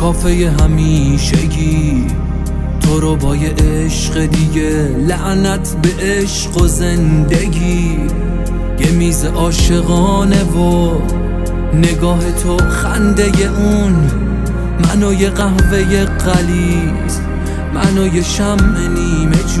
کافه همیشگی. تو رو با یه عشق دیگه لعنت به عشق و زندگی. یه میز عاشقانه و نگاه تو خنده اون. منو یه قهوه قلیز منو یه شم نیمه جو